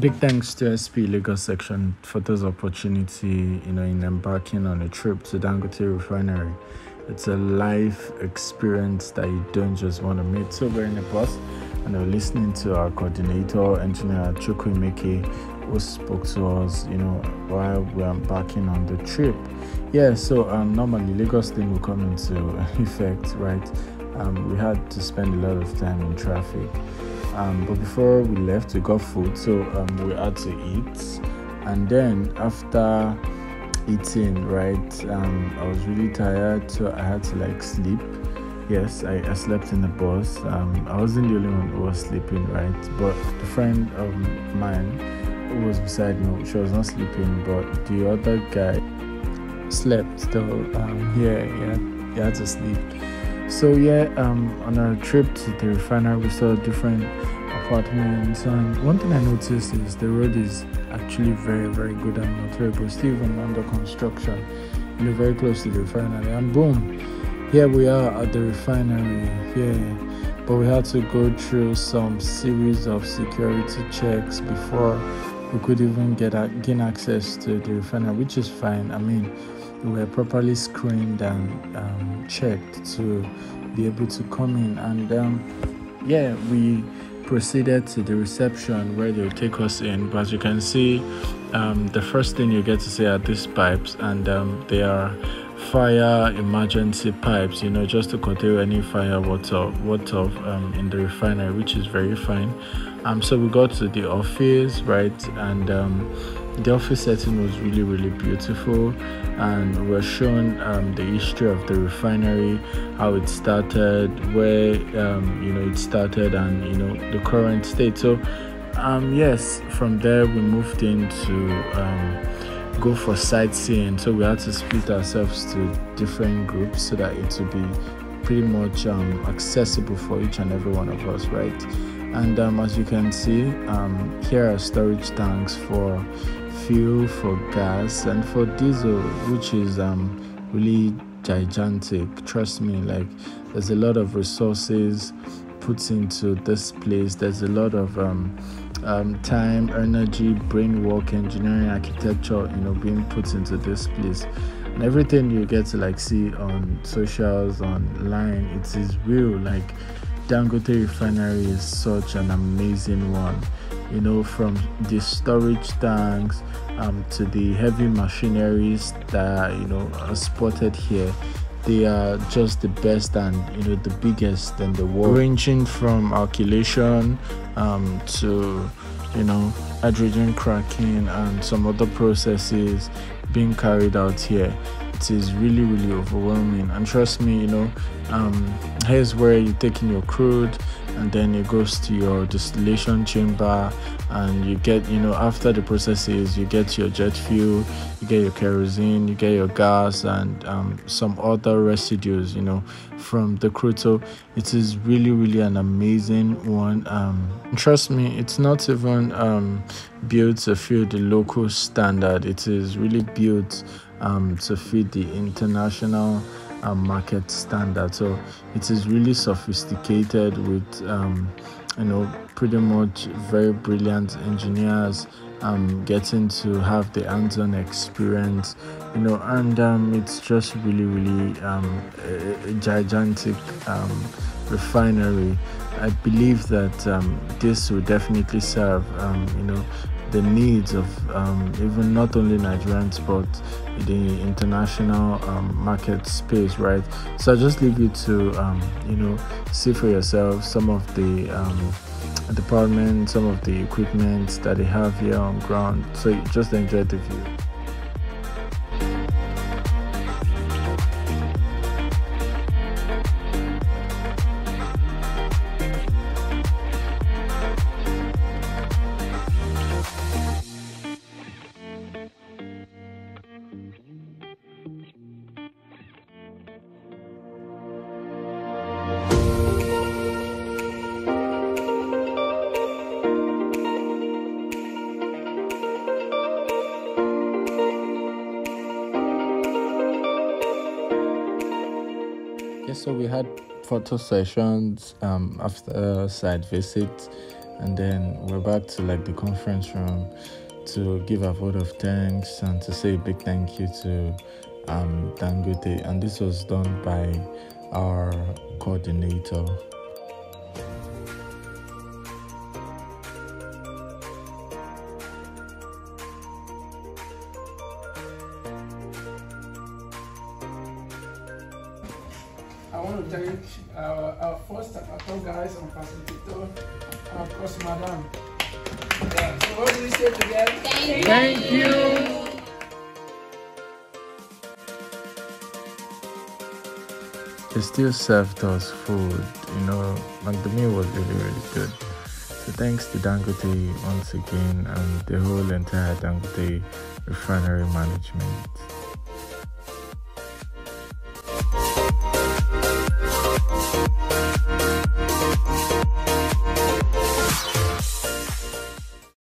Big thanks to SPE Lagos section for this opportunity, you know, in embarking on a trip to Dangote Refinery. It's a life experience that you don't just want to meet. So we're in the bus and we're listening to our coordinator, engineer Chukwemeke, who spoke to us, you know, while we're embarking on the trip. Yeah, so um, normally Lagos thing will come into effect, right? Um, we had to spend a lot of time in traffic. Um, but before we left, we got food, so um, we had to eat. And then after eating, right, um, I was really tired, so I had to like sleep. Yes, I, I slept in the bus. Um, I wasn't the only one who was sleeping, right? But the friend of mine who was beside me, she was not sleeping, but the other guy slept still. Um, yeah, yeah, he had to sleep. So yeah, um, on our trip to the refinery, we saw different apartments, and one thing I noticed is the road is actually very, very good and not terrible. Still even under construction, you know, very close to the refinery, and boom, here we are at the refinery. Yeah, but we had to go through some series of security checks before we could even get gain access to the refinery, which is fine. I mean were properly screened and um, checked to be able to come in. And um, yeah, we proceeded to the reception where they'll take us in. But as you can see, um, the first thing you get to see are these pipes, and um, they are fire emergency pipes, you know, just to contain any fire water, water um, in the refinery, which is very fine. Um, so we got to the office, right, and um, the office setting was really, really beautiful and we're shown um, the history of the refinery, how it started, where um, you know it started, and you know the current state. So, um, yes, from there we moved into um, go for sightseeing. So we had to split ourselves to different groups so that it would be pretty much um, accessible for each and every one of us, right? And um, as you can see, here are storage tanks for fuel for gas and for diesel which is um really gigantic. Trust me like there's a lot of resources put into this place. There's a lot of um, um, time energy brain work engineering architecture you know being put into this place. And everything you get to like see on socials online it is real. Like dangote refinery is such an amazing one you know, from the storage tanks um, to the heavy machineries that you know are spotted here. They are just the best and you know the biggest in the world, ranging from alkylation um, to you know hydrogen cracking and some other processes being carried out here. It is really really overwhelming. And trust me you know um, here's where you're taking your crude and then it goes to your distillation chamber and you get you know after the processes you get your jet fuel you get your kerosene you get your gas and um, some other residues you know from the crude. So it is really really an amazing one. Um, trust me it's not even um, built to fit the local standard. It is really built um, to fit the international um, market standard. So it is really sophisticated with, um, you know, pretty much very brilliant engineers um, getting to have the hands-on experience, you know, and um, it's just really, really um, a, a gigantic um, refinery. I believe that um, this will definitely serve, um, you know, the needs of um, even not only Nigerians but the international um, market space, right? So I just leave you to um, you know see for yourself some of the um, department, some of the equipment that they have here on ground. So just enjoy the view. So we had photo sessions um, after site visit and then we're back to like the conference room to give a vote of thanks and to say a big thank you to um, Dangote. And this was done by our coordinator. I want to thank our, our first our guys and facilitator, and of course, Madam. Yeah. So what do we say together? Thank, Thank you. They still served us food, you know, like the meal was really, really good. So thanks to Dangote once again and the whole entire Dangote refinery management.